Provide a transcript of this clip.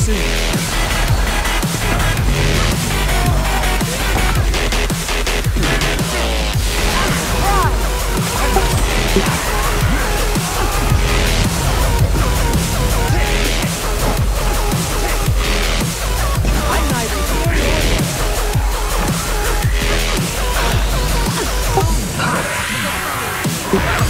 see. Wow.